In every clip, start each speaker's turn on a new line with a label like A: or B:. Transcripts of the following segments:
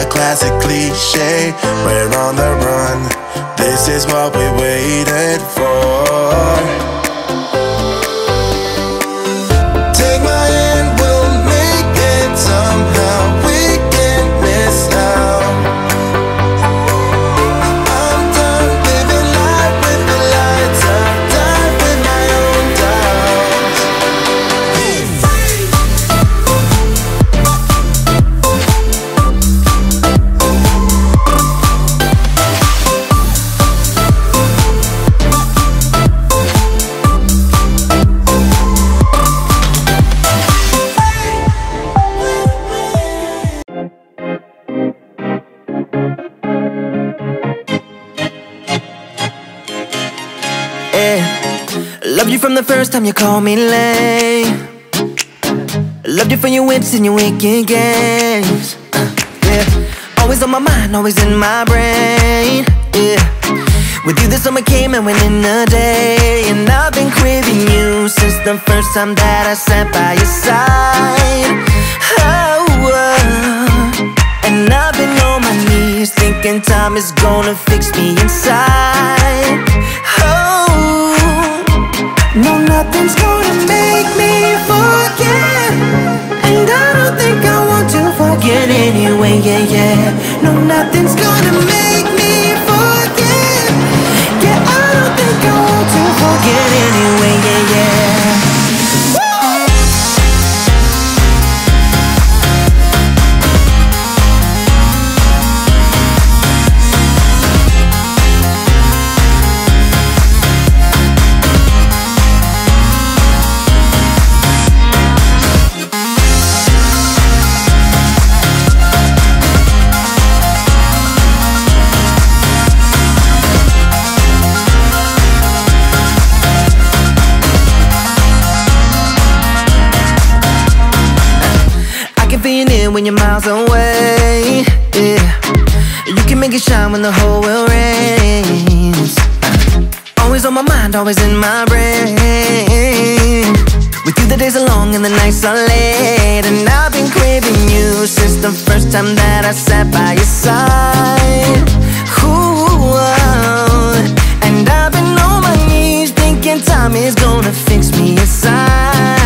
A: A classic cliche, we're on the run. This is what we waited for.
B: Loved you from the first time you called me lame. Loved you for your wits and your wicked games. Uh, yeah. Always on my mind, always in my brain. Yeah. With you, the summer came and went in a day. And I've been craving you since the first time that I sat by your side. Oh, oh. And I've been on my knees thinking time is gonna fix me inside. No, nothing's gonna when you're miles away. Yeah, you can make it shine when the whole world rains. Always on my mind, always in my brain. With you, the days are long and the nights are late, and I've been craving you since the first time that I sat by your side. Ooh, oh. and I've been on my knees thinking time is gonna fix me inside.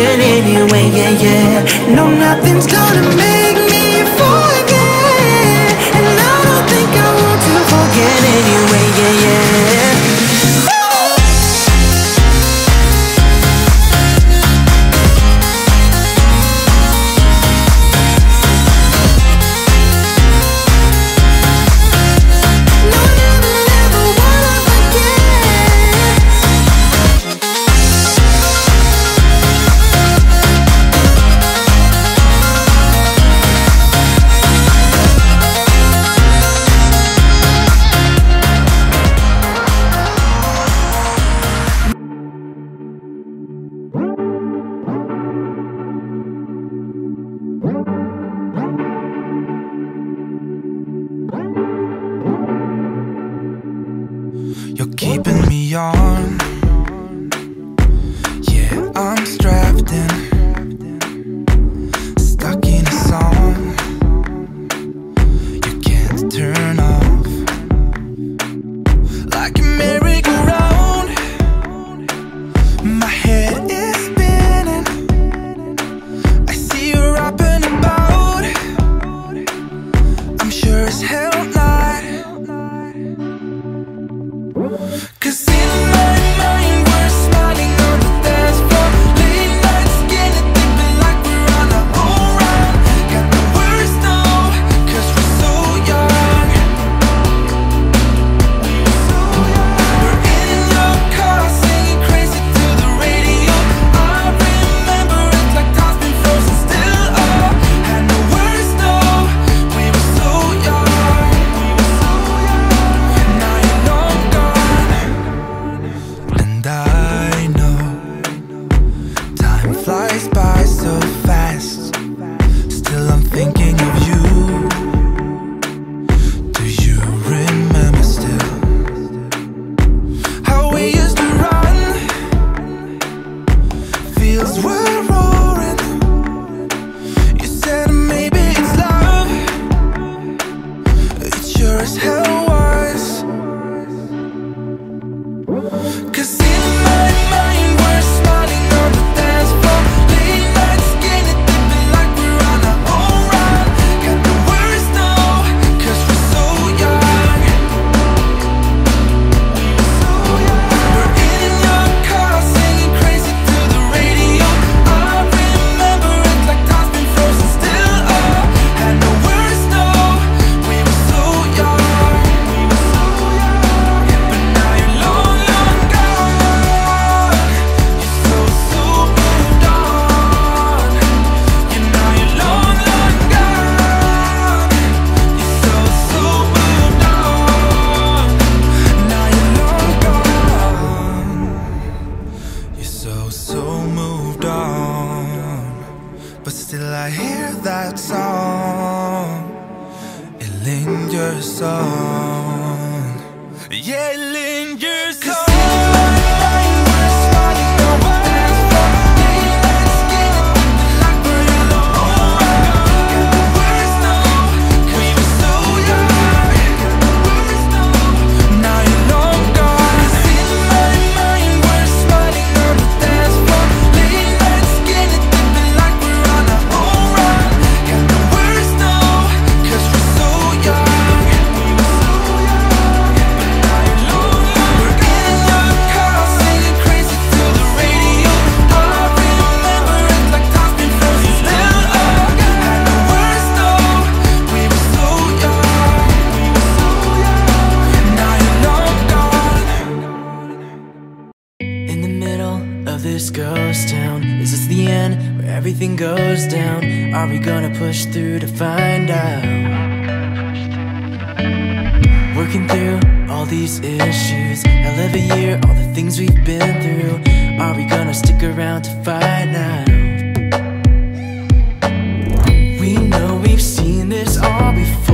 B: To anyway, yeah, yeah. No, nothing's gonna make You're
C: keeping me on. thinking your song. Yeah.
A: goes down Are we gonna push through to find out? Working through all these issues Hell of a year, all the things we've been through Are we gonna stick around to find out? We know we've seen this all before